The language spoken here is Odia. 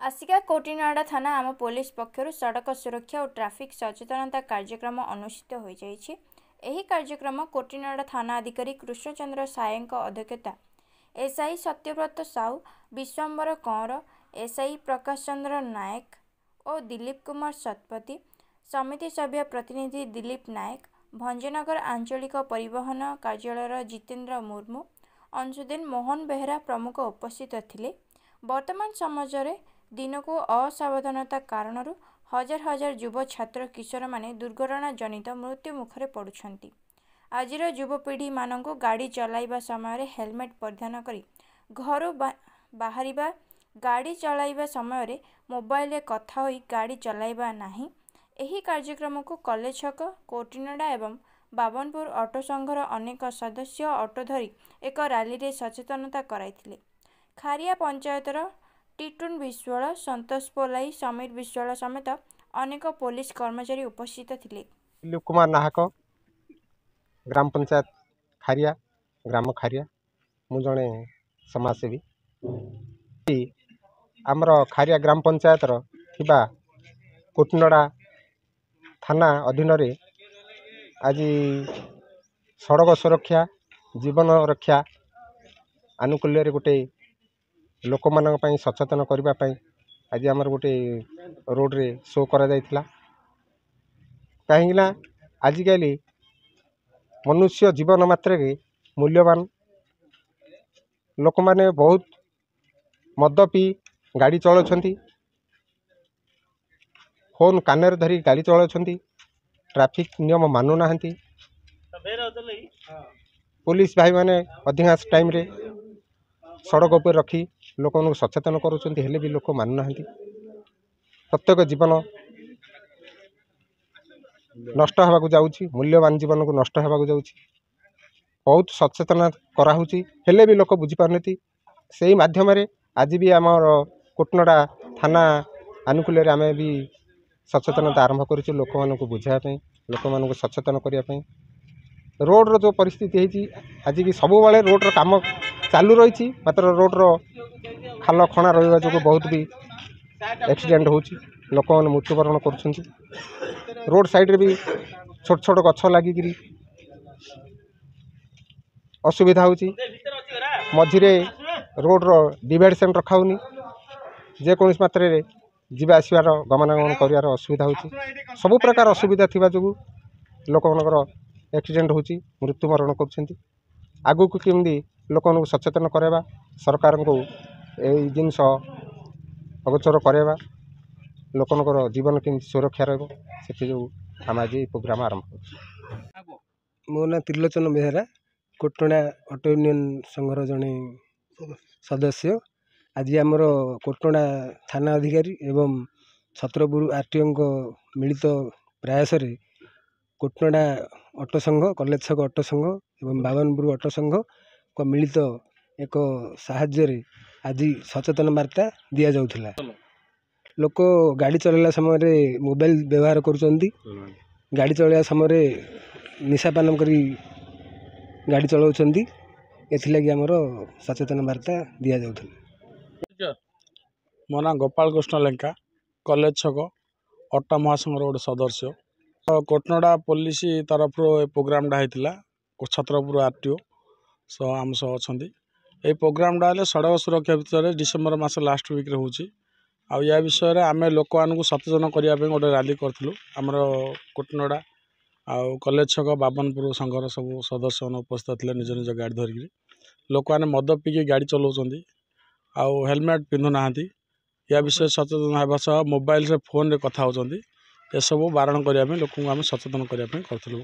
ଆସିକା କୋଟିନାଡ଼ା ଥାନା ଆମ ପୋଲିସ ପକ୍ଷରୁ ସଡ଼କ ସୁରକ୍ଷା ଓ ଟ୍ରାଫିକ୍ ସଚେତନତା କାର୍ଯ୍ୟକ୍ରମ ଅନୁଷ୍ଠିତ ହୋଇଯାଇଛି। ଏହି କାର୍ଯ୍ୟକ୍ରମ କୋଟିନାଡ଼ା ଥାନା ଅଧିକାରୀ କୃଷ୍ଣଚନ୍ଦ୍ର ସାଏଙ୍କ ଅଧ୍ୟକ୍ଷତା ଏସ୍ଆଇ ସତ୍ୟବ୍ରତ ସାହୁ ବିଶ୍ୱମ୍ବର କଅଁର ଏସ୍ଆଇ ପ୍ରକାଶ ଚନ୍ଦ୍ର ନାୟକ ଓ ଦିଲ୍ଲୀପ କୁମାର ଶତପଥୀ ସମିତି ସଭ୍ୟ ପ୍ରତିନିଧି ଦିଲ୍ଲୀପ ନାୟକ ଭଞ୍ଜନଗର ଆଞ୍ଚଳିକ ପରିବହନ କାର୍ଯ୍ୟାଳୟର ଜିତେନ୍ଦ୍ର ମୁର୍ମୁ ଅଂଶୁଦେନ ମୋହନ ବେହେରା ପ୍ରମୁଖ ଉପସ୍ଥିତ ଥିଲେ। ବର୍ତ୍ତମାନ ସମାଜରେ ଦିନକୁ ଅସାବଧାନତା କାରଣରୁ ହଜାର ହଜାର ଯୁବ ଛାତ୍ର କିଶୋରମାନେ ଦୁର୍ଘଟଣା ଜନିତ ମୃତ୍ୟୁ ମୁଖରେ ପଡ଼ୁଛନ୍ତି। ଆଜିର ଯୁବପିଢ଼ିମାନଙ୍କୁ ଗାଡ଼ି ଚଲାଇବା ସମୟରେ ହେଲମେଟ୍ ପରିଧାନ କରି ଘରୁ ବାହାରିବା ଗାଡ଼ି ଚଳାଇବା ସମୟରେ ମୋବାଇଲରେ କଥା ହୋଇ ଗାଡ଼ି ଚଲାଇବା ନାହିଁ। ଏହି କାର୍ଯ୍ୟକ୍ରମକୁ କଲେଜ ଛକ କୋଟିନାଡ଼ା ଏବଂ ବାବନପୁର ଅଟୋ ସଂଘର ଅନେକ ସଦସ୍ୟ ଅଟୋ ଧରି ଏକ ରାଲିରେ ସଚେତନତା କରାଇଥିଲେ। ଖାରିଆ ପଞ୍ଚାୟତର ଟିଟୁନ ବିଶ୍ୱାଳ ସନ୍ତୋଷ ପୋଲାଇ ସମୀର ବିଶ୍ୱାଳ ସମେତ ଅନେକ ପୋଲିସ କର୍ମଚାରୀ ଉପସ୍ଥିତ ଥିଲେ। ଦିଲ୍ଲୀପ କୁମାର ନାହକ ଗ୍ରାମ ପଞ୍ଚାୟତ ଖାରିଆ ଗ୍ରାମ ଖାରିଆ ମୁଁ ଜଣେ ସମାଜସେବୀ। ଆମର ଖାରିଆ ଗ୍ରାମ ପଞ୍ଚାୟତର ଥିବା କୋଟିନଡ଼ା ଥାନା ଅଧୀନରେ ଆଜି ସଡ଼କ ସୁରକ୍ଷା ଜୀବନ ରକ୍ଷା ଆନୁକୂଲ୍ୟରେ ଗୋଟେ ଲୋକମାନଙ୍କ ପାଇଁ ସଚେତନ କରିବା ପାଇଁ ଆଜି ଆମର ଗୋଟେ ରୋଡ଼ରେ ଶୋ କରାଯାଇଥିଲା। କାହିଁକିନା ଆଜିକାଲି ମନୁଷ୍ୟ ଜୀବନ ମାତ୍ରକେ ମୂଲ୍ୟବାନ। ଲୋକମାନେ ବହୁତ ମଦ ପିଇ ଗାଡ଼ି ଚଳାଉଛନ୍ତି। ଫୋନ୍ କାନରେ ଧରି ଗାଡ଼ି ଚଳାଉଛନ୍ତି। ଟ୍ରାଫିକ୍ ନିୟମ ମାନୁନାହାନ୍ତି। ପୋଲିସ ଭାଇମାନେ ଅଧିକାଂଶ ଟାଇମ୍ରେ ସଡ଼କ ଉପରେ ରଖି ଲୋକମାନଙ୍କୁ ସଚେତନ କରୁଛନ୍ତି ହେଲେ ବି ଲୋକ ମାନୁନାହାନ୍ତି। ପ୍ରତ୍ୟେକ ଜୀବନ ନଷ୍ଟ ହେବାକୁ ଯାଉଛି ମୂଲ୍ୟବାନ ଜୀବନକୁ ନଷ୍ଟ ହେବାକୁ ଯାଉଛି। ବହୁତ ସଚେତନ କରାହେଉଛି ହେଲେ ବି ଲୋକ ବୁଝିପାରୁନାହାନ୍ତି। ସେଇ ମାଧ୍ୟମରେ ଆଜି ବି ଆମର କୋଟନଡ଼ା ଥାନା ଆନୁକୂଲ୍ୟରେ ଆମେ ବି ସଚେତନତା ଆରମ୍ଭ କରିଛୁ ଲୋକମାନଙ୍କୁ ବୁଝାଇବା ପାଇଁ ଲୋକମାନଙ୍କୁ ସଚେତନ କରିବା ପାଇଁ। ରୋଡ଼ର ଯେଉଁ ପରିସ୍ଥିତି ହେଇଛି ଆଜିକି ସବୁବେଳେ ରୋଡ଼ର କାମ ଚାଲୁ ରହିଛି ମାତ୍ର ରୋଡ଼ର ଖାଲ ଖଣା ରହିବା ଯୋଗୁଁ ବହୁତ ବି ଆକ୍ସିଡେଣ୍ଟ ହେଉଛି ଲୋକମାନେ ମୃତ୍ୟୁବରଣ କରୁଛନ୍ତି ରୋଡ଼ ସାଇଡ଼୍ରେ ବି ଛୋଟ ଛୋଟ ଗଛ ଲାଗିକିରି ଅସୁବିଧା ହେଉଛି ମଝିରେ ରୋଡ଼ର ଡିଭାଇଡ଼େସନ୍ ରଖାହେଉନି ଯେକୌଣସି ମାତ୍ରାରେ ଯିବା ଆସିବାର ଗମନାଗମନ କରିବାର ଅସୁବିଧା ହେଉଛି ସବୁ ପ୍ରକାର ଅସୁବିଧା ଥିବା ଯୋଗୁଁ ଲୋକମାନଙ୍କର ଆକ୍ସିଡେଣ୍ଟ ହେଉଛି ମୃତ୍ୟୁବରଣ କରୁଛନ୍ତି ଆଗକୁ କେମିତି ଲୋକମାନଙ୍କୁ ସଚେତନ କରାଇବା ସରକାରଙ୍କୁ ଏଇ ଜିନିଷ ଅଗୋଚର କରାଇବା ଲୋକଙ୍କର ଜୀବନ କେମିତି ସୁରକ୍ଷା ରହିବ ସେଥିଯୋଗୁଁ ଆମେ ଆଜି ଏଇ ପ୍ରୋଗ୍ରାମ୍ ଆରମ୍ଭ କରୁଛୁ। ମୋ ନାଁ ତ୍ରିଲୋଚନ ବେହେରା କୋଟଣା ଅଟୋ ୟୁନିୟନ୍ ସଂଘର ଜଣେ ସଦସ୍ୟ। ଆଜି ଆମର କୋଟଣା ଥାନା ଅଧିକାରୀ ଏବଂ ଛତ୍ରପୁର ଆର୍ ଟି ଓଙ୍କ ମିଳିତ ପ୍ରୟାସରେ କୋଟଣା ଅଟୋ ସଂଘ କଲେଜ ଛକ ଅଟୋ ସଂଘ ଏବଂ ବାବନପୁର ଅଟୋ ସଂଘଙ୍କ ମିଳିତ ଏକ ସାହାଯ୍ୟରେ ଆଜି ସଚେତନ ବାର୍ତ୍ତା ଦିଆଯାଉଥିଲା। ଲୋକ ଗାଡ଼ି ଚଲାଇଲା ସମୟରେ ମୋବାଇଲ ବ୍ୟବହାର କରୁଛନ୍ତି। ଗାଡ଼ି ଚଳାଇବା ସମୟରେ ନିଶାପାନ କରି ଗାଡ଼ି ଚଳାଉଛନ୍ତି। ଏଥିଲାଗି ଆମର ସଚେତନ ବାର୍ତ୍ତା ଦିଆଯାଉଥିଲା। ମୋ ନାଁ ଗୋପାଳ କୃଷ୍ଣ ଲେଙ୍କା କଲେଜ ଛକ ଅଟା ମହାସଂଘର ଗୋଟେ ସଦସ୍ୟ। କୋଟନଡ଼ା ପୋଲିସ ତରଫରୁ ଏ ପ୍ରୋଗ୍ରାମଟା ହେଇଥିଲା ଛତ୍ରପୁର ଆର୍ ଟି ଓ। ସହ ଆମ ସହ ଅଛନ୍ତି। ଏଇ ପ୍ରୋଗ୍ରାମଟା ହେଲେ ସଡ଼କ ସୁରକ୍ଷା ଭିତରେ ଡିସେମ୍ବର ମାସ ଲାଷ୍ଟ ୱିକ୍ରେ ହେଉଛି। ଆଉ ୟା ବିଷୟରେ ଆମେ ଲୋକମାନଙ୍କୁ ସଚେତନ କରିବା ପାଇଁ ଗୋଟେ ରାଲି କରିଥିଲୁ ଆମର କୋଟନଡ଼ା ଆଉ କଲେଜ ଛକ ବାବନପୁର ସଂଘର ସବୁ ସଦସ୍ୟମାନେ ଉପସ୍ଥିତ ଥିଲେ ନିଜ ନିଜ ଗାଡ଼ି ଧରିକିରି। ଲୋକମାନେ ମଦ ପିଇକି ଗାଡ଼ି ଚଲାଉଛନ୍ତି ଆଉ ହେଲମେଟ୍ ପିନ୍ଧୁନାହାନ୍ତି। ୟା ବିଷୟରେ ସଚେତନ ହେବା ସହ ମୋବାଇଲରେ ଫୋନ୍ରେ କଥା ହେଉଛନ୍ତି। ଏସବୁ ବାରଣ କରିବା ପାଇଁ ଲୋକଙ୍କୁ ଆମେ ସଚେତନ କରିବା ପାଇଁ କରିଥିଲୁ।